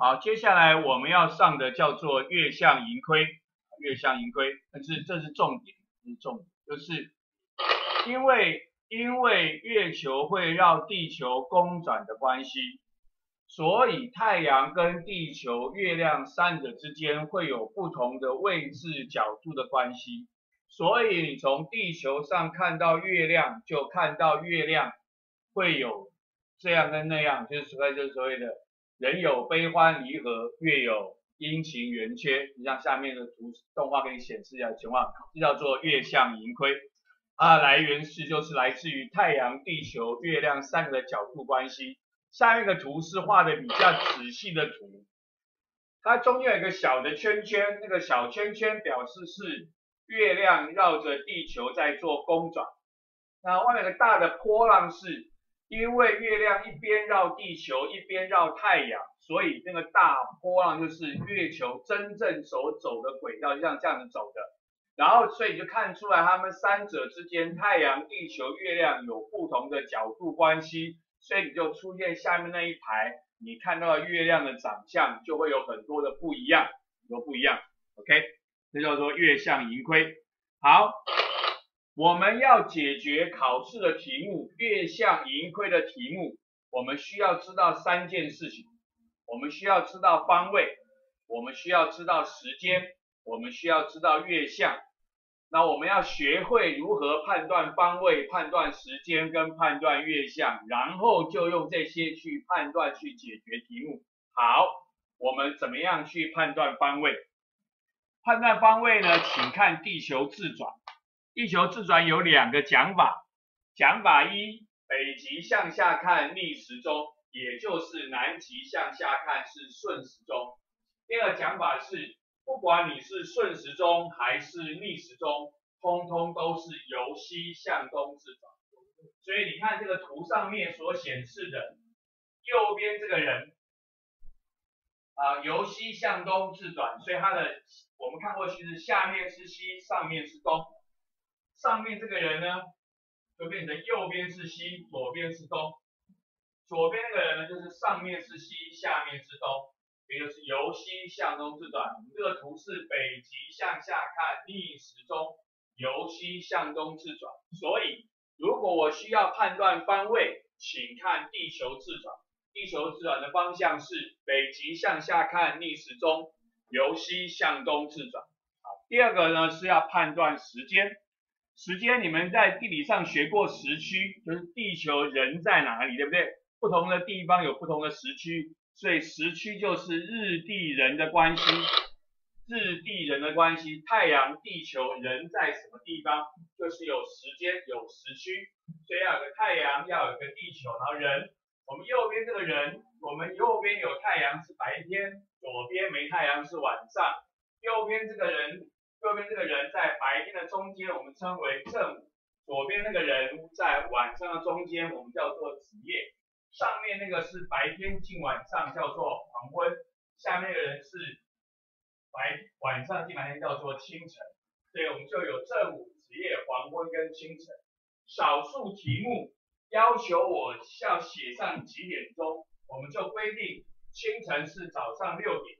好，接下来我们要上的叫做月相盈亏，月相盈亏，但是这是重点，是重点，就是因为因为月球会绕地球公转的关系，所以太阳跟地球、月亮三者之间会有不同的位置角度的关系，所以你从地球上看到月亮，就看到月亮会有这样跟那样，就是所谓就是所谓的。人有悲欢离合，月有阴晴圆缺。你像下面的图动画给你显示一下情况，这叫做月相盈亏。它的来源是就是来自于太阳、地球、月亮三个的角度关系。下面一个图是画的比较仔细的图，它中间有一个小的圈圈，那个小圈圈表示是月亮绕着地球在做公转。那外面的大的波浪是。因为月亮一边绕地球，一边绕太阳，所以那个大波浪就是月球真正所走的轨道，就像这样子走的。然后，所以你就看出来它们三者之间，太阳、地球、月亮有不同的角度关系，所以你就出现下面那一排，你看到月亮的长相就会有很多的不一样，有不一样。OK，这叫做月相盈亏。好。我们要解决考试的题目，月相盈亏的题目，我们需要知道三件事情。我们需要知道方位，我们需要知道时间，我们需要知道月相。那我们要学会如何判断方位、判断时间跟判断月相，然后就用这些去判断去解决题目。好，我们怎么样去判断方位？判断方位呢？请看地球自转。地球自转有两个讲法，讲法一，北极向下看逆时钟，也就是南极向下看是顺时钟。第二个讲法是，不管你是顺时钟还是逆时钟，通通都是由西向东自转。所以你看这个图上面所显示的，右边这个人，啊，由西向东自转，所以它的我们看过去是下面是西，上面是东。上面这个人呢，就变成右边是西，左边是东。左边那个人呢，就是上面是西，下面是东，也就是由西向东自转。这个图是北极向下看逆时钟，由西向东自转。所以，如果我需要判断方位，请看地球自转。地球自转的方向是北极向下看逆时钟，由西向东自转。好，第二个呢是要判断时间。时间，你们在地理上学过时区，就是地球人在哪里，对不对？不同的地方有不同的时区，所以时区就是日地人的关系，日地人的关系，太阳、地球、人在什么地方，就是有时间、有时区，所以要有个太阳，要有个地球，然后人，我们右边这个人，我们右边有太阳是白天，左边没太阳是晚上，右边这个人。右边这个人在白天的中间，我们称为正午；左边那个人在晚上的中间，我们叫做子夜。上面那个是白天进晚上，叫做黄昏；下面的人是白晚上进白天，叫做清晨。所以我们就有正午、子夜、黄昏跟清晨。少数题目要求我要写上几点钟，我们就规定清晨是早上六点，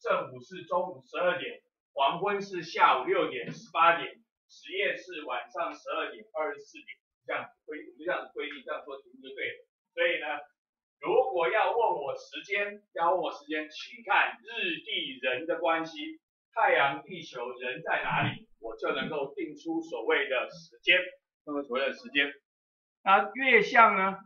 正午是中午十二点。黄昏是下午六点十八点，实验是晚上十二点二十四点，这样规我们就这样子规定，这样做题目就对了。所以呢，如果要问我时间，要问我时间，请看日地人的关系，太阳、地球、人在哪里，我就能够定出所谓的时间，那么所谓的时间。那月相呢？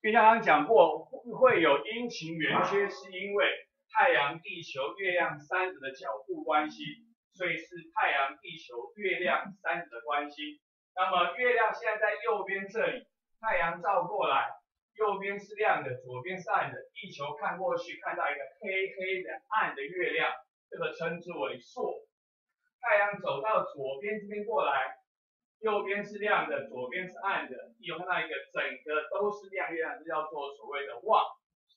月相刚刚讲过，会有阴晴圆缺，是因为。太阳、地球、月亮三者的角度关系，所以是太阳、地球、月亮三者的关系。那么月亮现在在右边这里，太阳照过来，右边是亮的，左边是暗的。地球看过去看到一个黑黑的暗的月亮，这个称之为朔。太阳走到左边这边过来，右边是亮的，左边是暗的。地球看到一个整个都是亮月亮，这叫做所谓的望，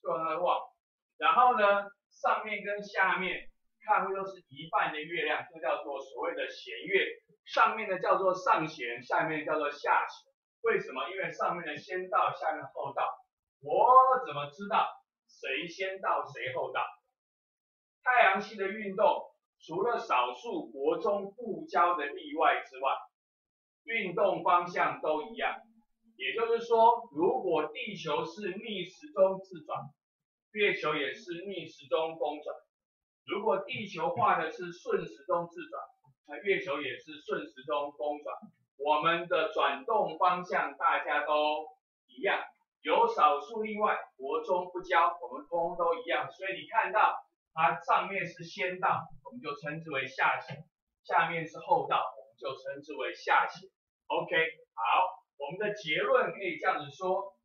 说它的望。然后呢？上面跟下面看会都是一半的月亮，就叫做所谓的弦月。上面的叫做上弦，下面叫做下弦。为什么？因为上面的先到，下面后到。我怎么知道谁先到谁后到。太阳系的运动，除了少数国中不交的例外之外，运动方向都一样。也就是说，如果地球是逆时钟自转，月球也是逆时钟公转。如果地球画的是顺时钟自转，那月球也是顺时钟公转。我们的转动方向大家都一样，有少数例外，国中不教，我们通都一样。所以你看到它上面是先到，我们就称之为下行；下面是后到，我们就称之为下行。OK，好，我们的结论可以这样子说：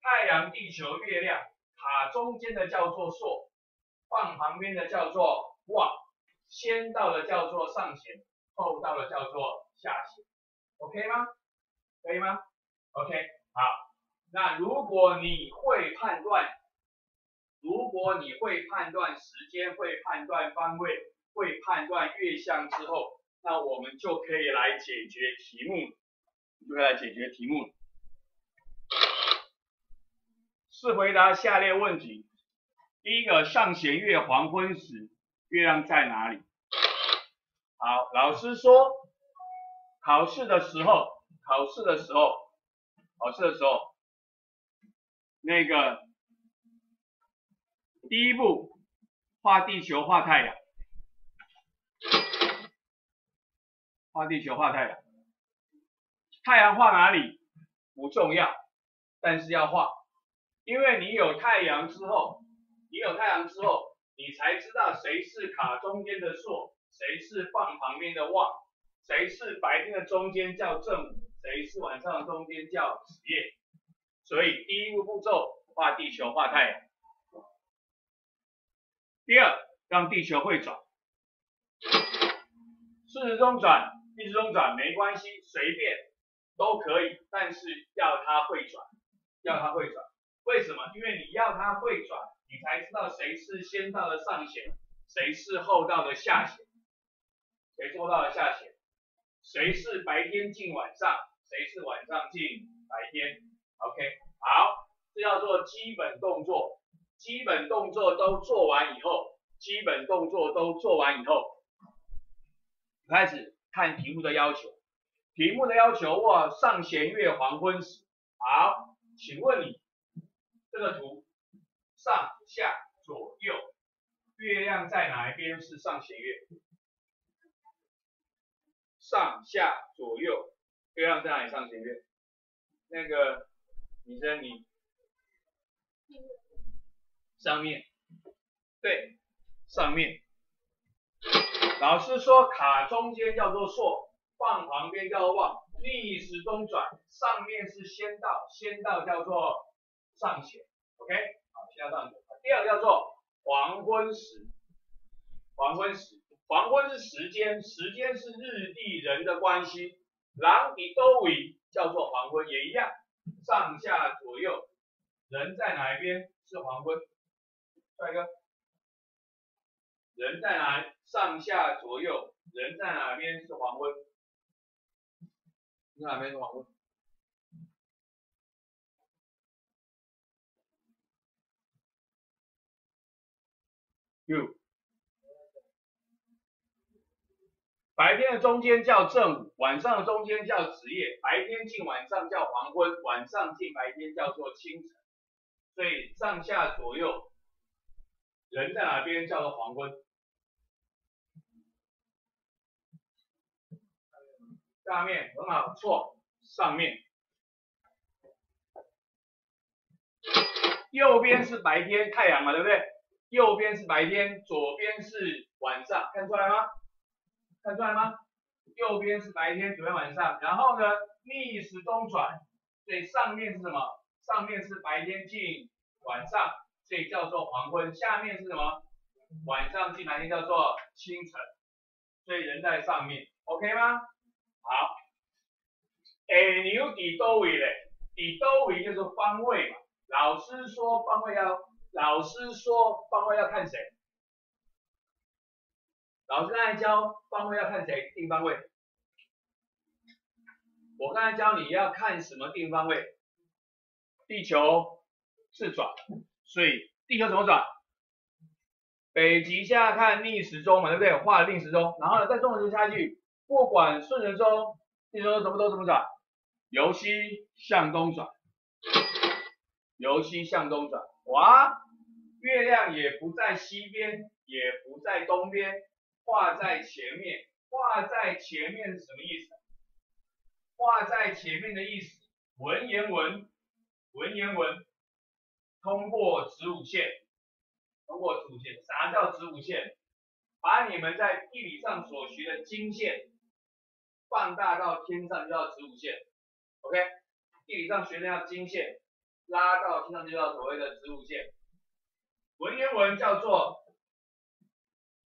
太阳、地球、月亮卡中间的叫做朔，放旁边的叫做望，先到的叫做上弦，后到的叫做下弦。OK 吗？可以吗？OK，好。那如果你会判断，如果你会判断时间，会判断方位，会判断月相之后，那我们就可以来解决题目，就可以来解决题目了。是回答下列问题：第一个，上弦月黄昏时，月亮在哪里？好，老师说。考试的时候，考试的时候，考试的时候，那个第一步画地球，画太阳，画地球，画太阳，太阳画哪里不重要，但是要画，因为你有太阳之后，你有太阳之后，你才知道谁是卡中间的朔，谁是放旁边的望。谁是白天的中间叫正午，谁是晚上的中间叫子夜。所以第一个步骤画地球画太阳。第二，让地球会转，顺时钟转、逆时钟转没关系，随便都可以，但是要它会转，要它会转。为什么？因为你要它会转，你才知道谁是先到的上弦，谁是后到的下弦，谁是后到的下弦。谁是白天进晚上，谁是晚上进白天？OK，好，这叫做基本动作。基本动作都做完以后，基本动作都做完以后，开始看题目的要求。题目的要求，哇，上弦月黄昏时。好，请问你这个图上下左右，月亮在哪一边是上弦月？上下左右，月亮在哪里上弦月？那个女生你上面，对，上面。老师说卡中间叫做朔，放旁边叫做望，逆时钟转，上面是先到，先到叫做上弦，OK，好，先到上弦。第二个叫做黄昏时，黄昏时。黄昏是时间，时间是日地人的关系。狼比都尾叫做黄昏，也一样，上下左右，人在哪一边是黄昏？帅哥，人在哪？上下左右，人在哪边是黄昏？哪边是黄昏？u，。白天的中间叫正午，晚上的中间叫子夜。白天进晚上叫黄昏，晚上进白天叫做清晨。所以上下左右，人在哪边叫做黄昏？下面很好，错，上面。右边是白天，太阳嘛，对不对？右边是白天，左边是晚上，看出来吗？看出来吗？右边是白天，左边晚上。然后呢，逆时钟转，所以上面是什么？上面是白天进晚上，所以叫做黄昏。下面是什么？晚上进白天叫做清晨。所以人在上面，OK 吗？好。哎，牛底多位嘞？底多位就是方位嘛。老师说方位要，老师说方位要看谁？老师刚才教方位要看谁定方位？我刚才教你要看什么定方位？地球自转，所以地球怎么转？北极下看逆时钟嘛，对不对？画了逆时钟，然后呢，再纵轴下去，不管顺时钟、逆时钟怎么都怎么转，由西向东转，由西向东转，哇，月亮也不在西边，也不在东边，画在前面，画在前面是什么意思？画在前面的意思，文言文，文言文，通过子午线，通过子午线，啥叫子午线？把你们在地理上所学的经线放大到天上，就叫子午线。OK，地理上学的叫经线，拉到天上就叫所谓的子午线。文叫做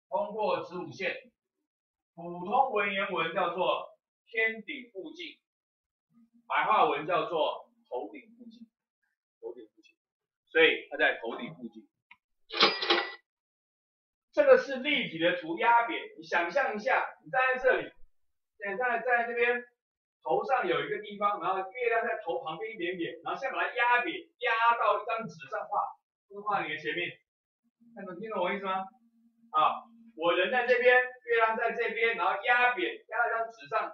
通过子午线，普通文言文叫做天顶附近。白话文叫做头顶附近，头顶附近，所以它在头顶附近。这个是立体的图压扁，你想象一下，你站在这里，现在在这边头上有一个地方，然后月亮在头旁边一点点，然后先把它压扁，压到一张纸上画，画你的前面。看懂听懂我意思吗？啊，我人在这边，月亮在这边，然后压扁，压到一张纸上，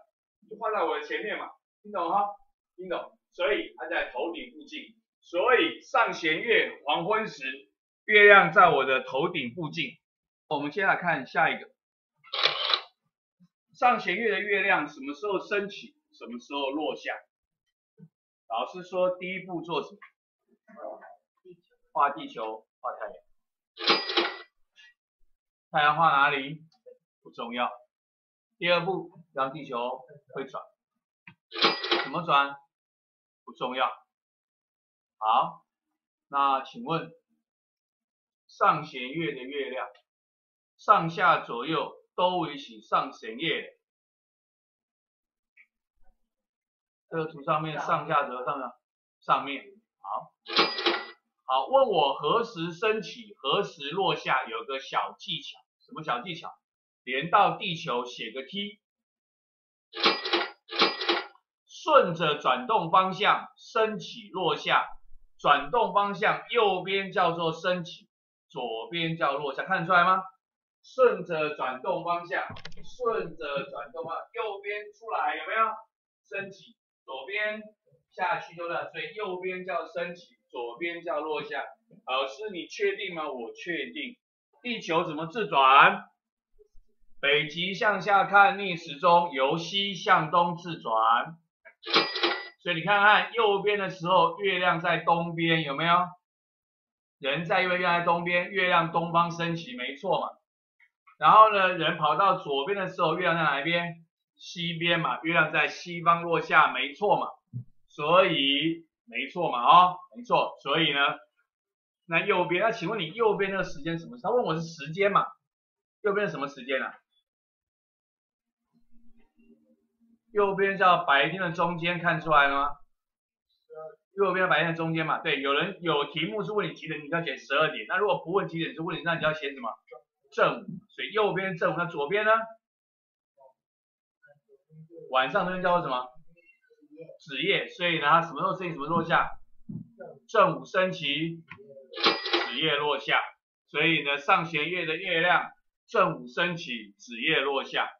就放在我的前面嘛，听懂哈？听懂，所以它在头顶附近，所以上弦月黄昏时，月亮在我的头顶附近。我们接下来看下一个，上弦月的月亮什么时候升起，什么时候落下？老师说第一步做什么？画地球，画太阳。太阳画哪里？不重要。第二步让地球会转，怎么转？不重要。好，那请问上弦月的月亮，上下左右都围起上弦月。这个图上面上下左上面上面好，好问我何时升起，何时落下？有个小技巧，什么小技巧？连到地球写个 T。顺着转动方向升起落下，转动方向右边叫做升起，左边叫落下，看得出来吗？顺着转动方向，顺着转动方向，右边出来有没有？升起，左边下去对不对？所以右边叫升起，左边叫落下。老师你确定吗？我确定。地球怎么自转？北极向下看逆时钟，由西向东自转。所以你看看右边的时候，月亮在东边，有没有？人在，月亮在东边，月亮东方升起，没错嘛。然后呢，人跑到左边的时候，月亮在哪一边？西边嘛，月亮在西方落下，没错嘛。所以没错嘛，哦，没错。所以呢，那右边，那请问你右边那个时间什么？他问我是时间嘛？右边什么时间啊？右边叫白天的中间，看出来了吗？右边白天的中间嘛，对，有人有题目是问你几点，你要写十二点。那如果不问几点是问你，那你要写什么？正午。所以右边正午，那左边呢？晚上那边叫做什么？子夜。所以呢，它什么时候升起，什么时候落下？正午升起，子夜落下。所以呢，上弦月的月亮正午升起，子夜落下。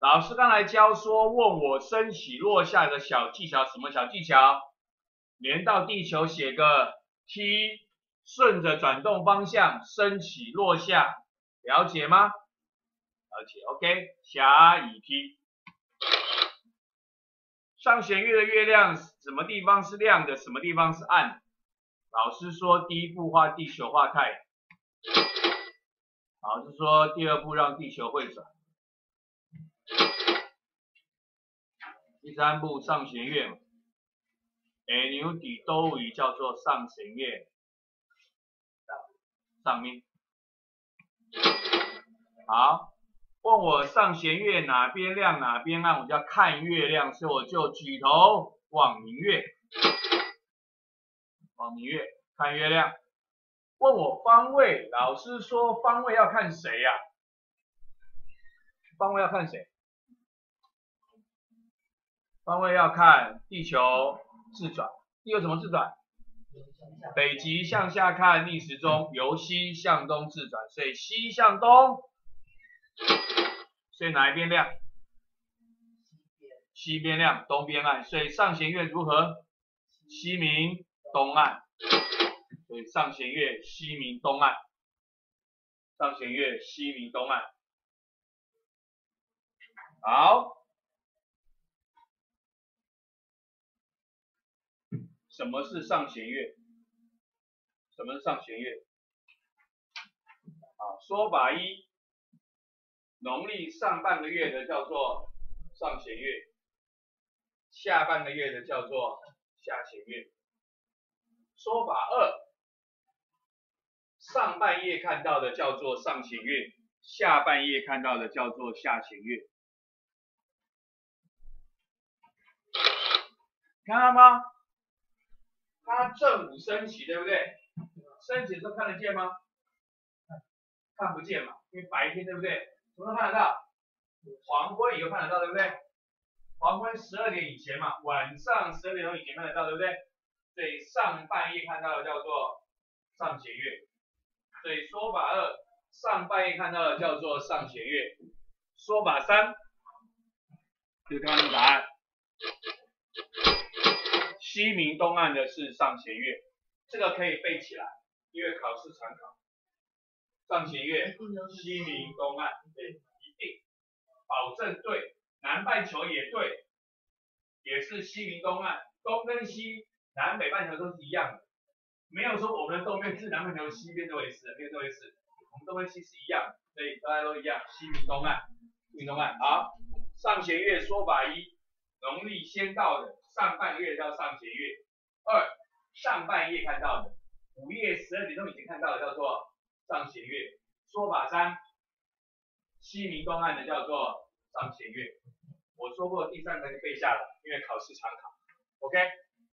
老师刚才教说，问我升起落下的小技巧，什么小技巧？连到地球写个 T，顺着转动方向升起落下，了解吗？了解，OK。甲乙 T，上弦月的月亮什么地方是亮的，什么地方是暗？老师说第一步画地球画太，老师说第二步让地球会转。第三步上弦月嘛，哎，牛底都以叫做上弦月，上面。好，问我上弦月哪边亮哪边暗，我就要看月亮，所以我就举头望明月，望明月看月亮。问我方位，老师说方位要看谁呀？方位要看谁？方位要看地球自转，地球怎么自转？北极向下看逆时钟，由西向东自转，所以西向东，所以哪一边亮？西边亮，东边暗，所以上弦月如何？西明东暗，所以上弦月西明东暗，上弦月西明东暗。好，什么是上弦月？什么是上弦月？啊，说法一，农历上半个月的叫做上弦月，下半个月的叫做下弦月。说法二，上半夜看到的叫做上弦月，下半夜看到的叫做下弦月。看到吗？它正午升起，对不对？升起的时候看得见吗？看不见嘛，因为白天对不对？什么时候看得到？黄昏以后看得到，对不对？黄昏十二点以前嘛，晚上十二点钟以前看得到，对不对？所以上半夜看到的叫做上弦月。所以说法二，上半夜看到的叫做上弦月。说法三，就是刚刚的答案。西明东岸的是上弦月，这个可以背起来，因为考试常考。上弦月，西明东岸，对，一定，保证对。南半球也对，也是西明东岸，东跟西，南北半球都是一样的，没有说我们的东边是南半球西边这回事，没有这回事，我们东跟西是一样，所以大家都一样，西明东岸，西明东岸。好，上弦月说法一，农历先到的。上半月叫上弦月，二上半夜看到的，午夜十二点钟以前看到的叫做上弦月。说法三，西明东岸的叫做上弦月。我说过第三个就背下了，因为考试常考。OK。